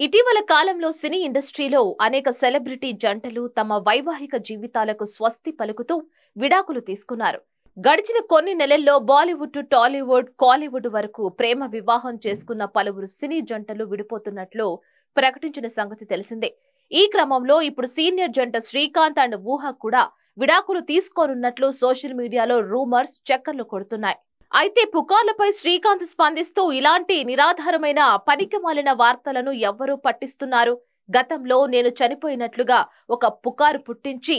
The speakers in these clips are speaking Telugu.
ఇటీవల కాలంలో సినీ ఇండస్ట్రీలో అనేక సెలబ్రిటీ జంటలు తమ వైవాహిక జీవితాలకు స్వస్తి పలుకుతూ విడాకులు తీసుకున్నారు. గడిచిన కొన్ని నెలల్లో బాలీవుడ్ టాలీవుడ్ కాలీవుడ్ వరకు ప్రేమ వివాహం చేసుకున్న పలువురు సినీ జంటలు విడిపోతున్నట్లు ప్రకటించిన సంగతి తెలిసిందే. ఈ క్రమంలో ఇప్పుడు సీనియర్ జంట శ్రీకాంత్ అండ్ ఊహ కూడా విడాకులు తీసుకోనున్నట్లు సోషల్ మీడియాలో రూమర్స్ చక్కర్లు కొడుతున్నాయి. అయితే పుకార్లపై శ్రీకాంత్ స్పందిస్తూ ఇలాంటి నిరాధారమైన పనికిమాలిన వార్తలను ఎవ్వరూ పట్టిస్తున్నారు. గతంలో నేను చనిపోయినట్లుగా ఒక పుకారు పుట్టించి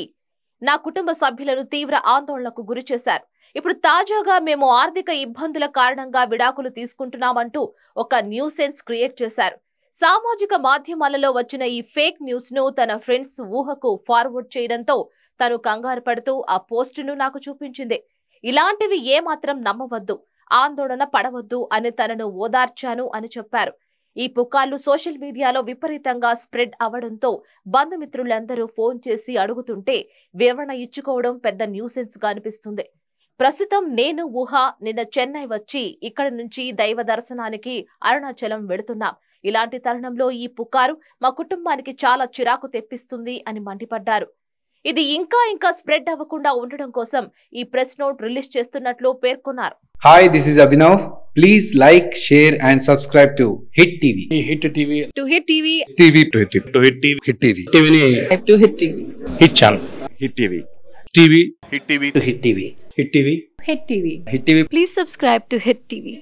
నా కుటుంబ సభ్యులను తీవ్ర ఆందోళనకు గురి చేశారు. ఇప్పుడు తాజాగా మేము ఆర్థిక ఇబ్బందుల కారణంగా విడాకులు తీసుకుంటున్నామంటూ ఒక న్యూసెన్స్ క్రియేట్ చేశారు. సామాజిక మాధ్యమాలలో వచ్చిన ఈ ఫేక్ న్యూస్ను తన ఫ్రెండ్స్ ఊహకు ఫార్వర్డ్ చేయడంతో తను కంగారు పడుతూ ఆ పోస్టును నాకు చూపించింది. ఇలాంటివి ఏమాత్రం నమ్మవద్దు ఆందోళన పడవద్దు అని తనను ఓదార్చాను అని చెప్పారు. ఈ పుకార్లు సోషల్ మీడియాలో విపరీతంగా స్ప్రెడ్ అవడంతో బంధుమిత్రులందరూ ఫోన్ చేసి అడుగుతుంటే వివరణ ఇచ్చుకోవడం పెద్ద న్యూసెన్స్గా అనిపిస్తుంది. ప్రస్తుతం నేను ఊహ నిన్న చెన్నై వచ్చి ఇక్కడ నుంచి దైవ దర్శనానికి అరుణాచలం వెడుతున్నాం ఇలాంటి తరుణంలో ఈ పుకారు మా కుటుంబానికి చాలా చిరాకు తెప్పిస్తుంది అని మండిపడ్డారు. ఇది ఇంకా ఇంకా స్ప్రెడ్ అవ్వకుండా ఉండడం కోసం ఈ ప్రెస్ నోట్ రిలీజ్ చేస్తున్నట్లు పేర్కొన్నారు hi this is Abhinav please like share and subscribe to hit TV hit TV to hit TV hit TV hit TV hit hit TV hit TV hit TV hit TV hit TV please subscribe to hit TV